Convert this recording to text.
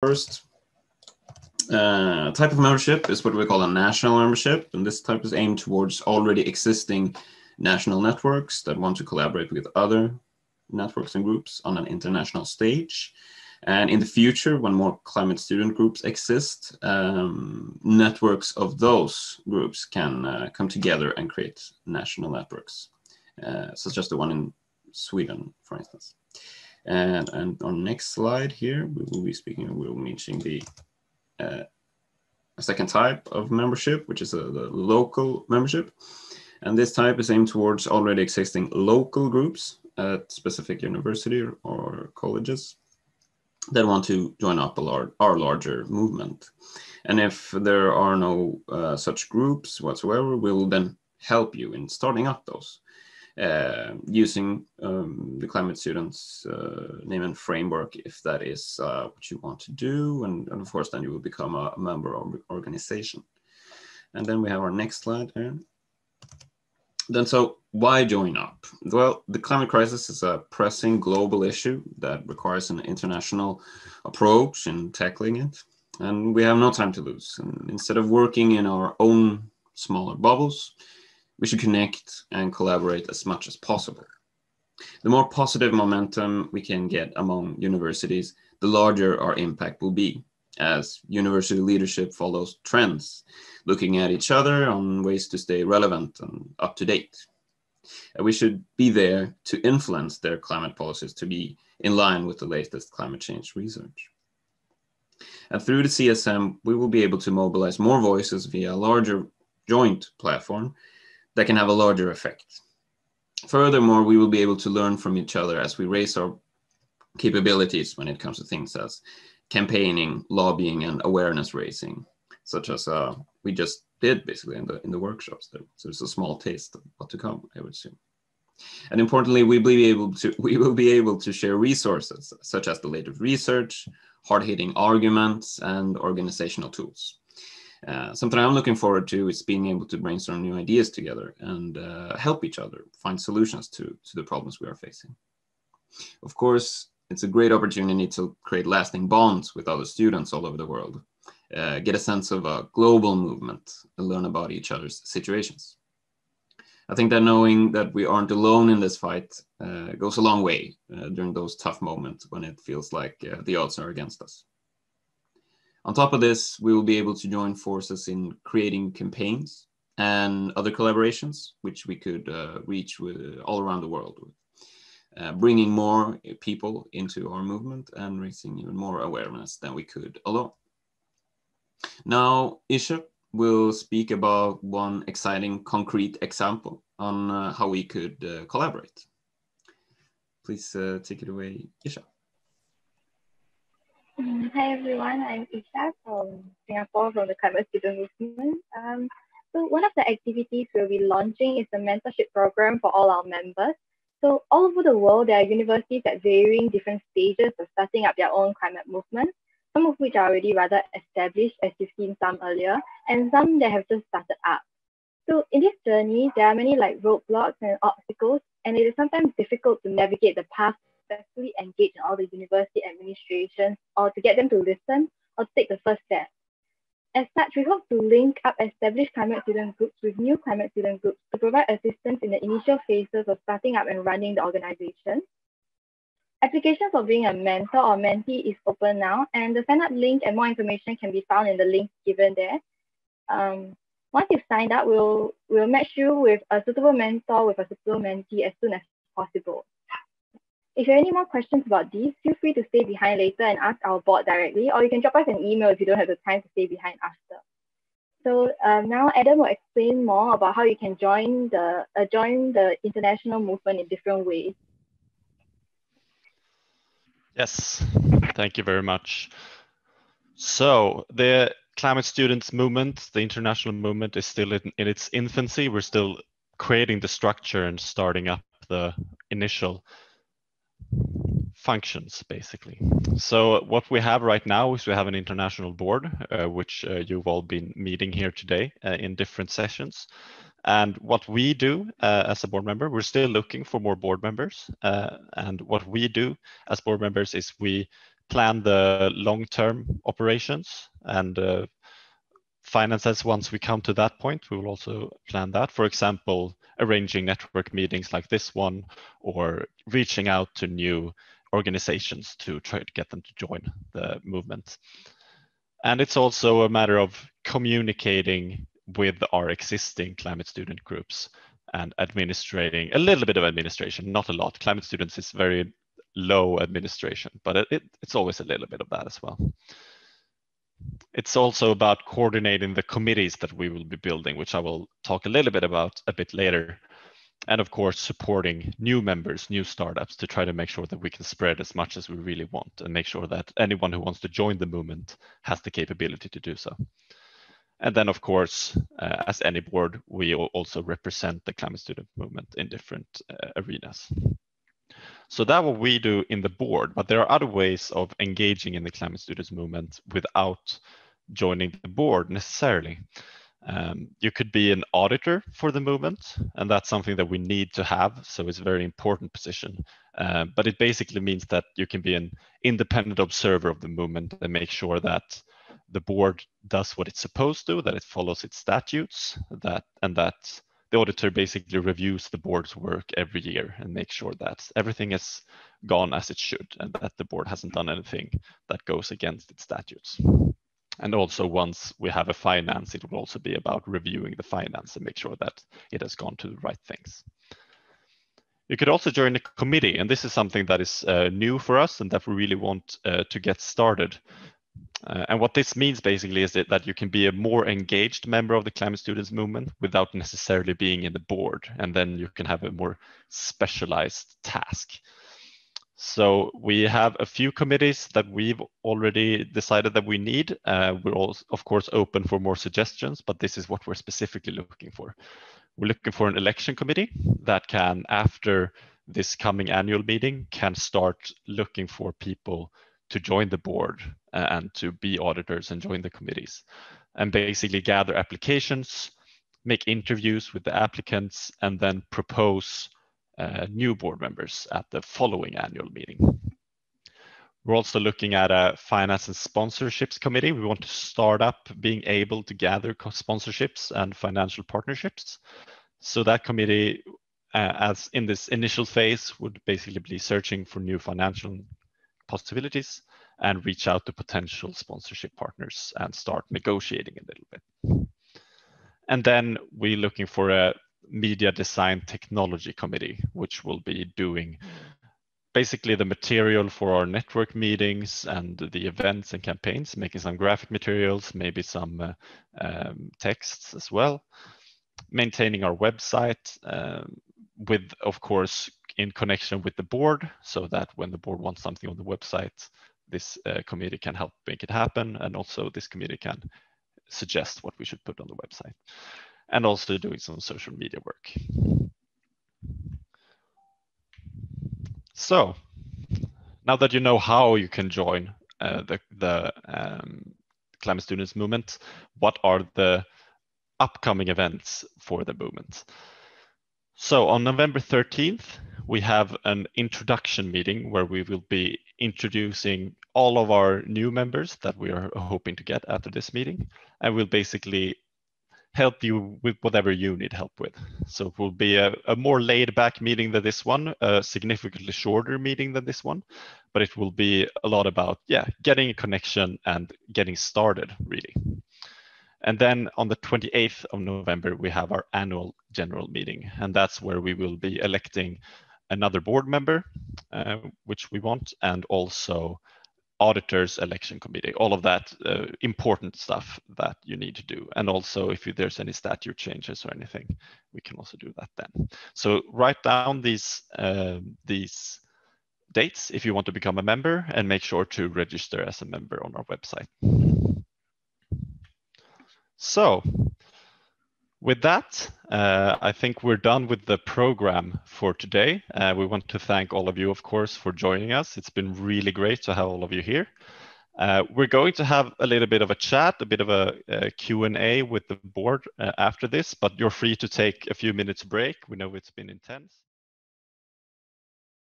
First uh, type of membership is what we call a national membership, and this type is aimed towards already existing national networks that want to collaborate with other networks and groups on an international stage. And in the future, when more climate student groups exist, um, networks of those groups can uh, come together and create national networks, uh, such as the one in Sweden, for instance. And, and on next slide here, we will be speaking, we will be mentioning the uh, second type of membership, which is a, the local membership. And this type is aimed towards already existing local groups at specific university or, or colleges that want to join up lar our larger movement. And if there are no uh, such groups whatsoever, we will then help you in starting up those uh, using um, the climate students uh, name and framework if that is uh, what you want to do. And, and, of course, then you will become a, member of the organization. And then we have our next slide here. Then, so why join up? Well, the climate crisis is a pressing global issue that requires an international approach in tackling it. And we have no time to lose. And instead of working in our own smaller bubbles, we should connect and collaborate as much as possible. The more positive momentum we can get among universities, the larger our impact will be as university leadership follows trends, looking at each other on ways to stay relevant and up to date. And we should be there to influence their climate policies to be in line with the latest climate change research. And through the CSM, we will be able to mobilize more voices via a larger joint platform that can have a larger effect. Furthermore, we will be able to learn from each other as we raise our capabilities when it comes to things such as campaigning, lobbying, and awareness raising, such as uh, we just did basically in the in the workshops. There. So it's a small taste of what to come, I would assume. And importantly, we will be able to we will be able to share resources such as the latest research, hard-hitting arguments, and organizational tools. Uh, something I'm looking forward to is being able to brainstorm new ideas together and uh, help each other find solutions to, to the problems we are facing. Of course, it's a great opportunity to create lasting bonds with other students all over the world, uh, get a sense of a global movement, and learn about each other's situations. I think that knowing that we aren't alone in this fight uh, goes a long way uh, during those tough moments when it feels like the odds are against us. On top of this, we will be able to join forces in creating campaigns and other collaborations, which we could uh, reach with all around the world, uh, bringing more people into our movement and raising even more awareness than we could alone. Now, Isha will speak about one exciting concrete example on uh, how we could uh, collaborate. Please uh, take it away, Isha. Mm, hi everyone, I'm Isha from Singapore from the Climate Student Movement. Um, so one of the activities we'll be launching is a mentorship program for all our members. So all over the world, there are universities at varying different stages of starting up their own climate movement, some of which are already rather established, as you've seen some earlier, and some that have just started up. So in this journey, there are many like roadblocks and obstacles, and it is sometimes difficult to navigate the path successfully engage in all the university administrations or to get them to listen or to take the first step. As such, we hope to link up established climate student groups with new climate student groups to provide assistance in the initial phases of starting up and running the organization. Application for being a mentor or mentee is open now, and the sign up link and more information can be found in the link given there. Um, once you've signed up, we'll, we'll match you with a suitable mentor with a suitable mentee as soon as possible. If you have any more questions about these, feel free to stay behind later and ask our board directly, or you can drop us an email if you don't have the time to stay behind after. So um, now Adam will explain more about how you can join the uh, join the international movement in different ways. Yes, thank you very much. So the climate students movement, the international movement is still in, in its infancy. We're still creating the structure and starting up the initial functions basically. So what we have right now is we have an international board, uh, which uh, you've all been meeting here today uh, in different sessions. And what we do uh, as a board member, we're still looking for more board members. Uh, and what we do as board members is we plan the long-term operations and uh, finances once we come to that point. We will also plan that. For example, arranging network meetings like this one or reaching out to new organizations to try to get them to join the movement. And it's also a matter of communicating with our existing climate student groups and administrating a little bit of administration, not a lot. Climate students is very low administration, but it, it, it's always a little bit of that as well. It's also about coordinating the committees that we will be building, which I will talk a little bit about a bit later. And of course, supporting new members, new startups to try to make sure that we can spread as much as we really want and make sure that anyone who wants to join the movement has the capability to do so. And then, of course, uh, as any board, we also represent the climate student movement in different uh, arenas. So that what we do in the board, but there are other ways of engaging in the climate students movement without joining the board necessarily. Um, you could be an auditor for the movement, and that's something that we need to have. So it's a very important position. Uh, but it basically means that you can be an independent observer of the movement and make sure that the board does what it's supposed to, that it follows its statutes, that and that the auditor basically reviews the board's work every year and makes sure that everything has gone as it should and that the board hasn't done anything that goes against its statutes. And also once we have a finance, it will also be about reviewing the finance and make sure that it has gone to the right things. You could also join a committee, and this is something that is uh, new for us and that we really want uh, to get started. Uh, and what this means basically is that, that you can be a more engaged member of the climate students movement without necessarily being in the board. And then you can have a more specialized task. So we have a few committees that we've already decided that we need. Uh, we're also, of course, open for more suggestions, but this is what we're specifically looking for. We're looking for an election committee that can, after this coming annual meeting, can start looking for people to join the board and to be auditors and join the committees and basically gather applications, make interviews with the applicants, and then propose uh, new board members at the following annual meeting. We're also looking at a finance and sponsorships committee. We want to start up being able to gather sponsorships and financial partnerships. So that committee, uh, as in this initial phase, would basically be searching for new financial possibilities and reach out to potential sponsorship partners and start negotiating a little bit. And then we're looking for a media design technology committee, which will be doing basically the material for our network meetings and the events and campaigns, making some graphic materials, maybe some uh, um, texts as well, maintaining our website um, with, of course, in connection with the board so that when the board wants something on the website, this uh, committee can help make it happen. And also this committee can suggest what we should put on the website and also doing some social media work. So now that you know how you can join uh, the, the um, climate students movement, what are the upcoming events for the movement? So on November 13th, we have an introduction meeting where we will be introducing all of our new members that we are hoping to get after this meeting. And we'll basically help you with whatever you need help with. So it will be a, a more laid back meeting than this one, a significantly shorter meeting than this one, but it will be a lot about, yeah, getting a connection and getting started really. And then on the 28th of November, we have our annual general meeting, and that's where we will be electing another board member, uh, which we want, and also auditors election committee all of that uh, important stuff that you need to do. And also if there's any statute changes or anything we can also do that then. So write down these uh, these dates if you want to become a member and make sure to register as a member on our website. So with that, uh, I think we're done with the program for today. Uh, we want to thank all of you, of course, for joining us. It's been really great to have all of you here. Uh, we're going to have a little bit of a chat, a bit of a, Q&A with the board after this, but you're free to take a few minutes break. We know it's been intense.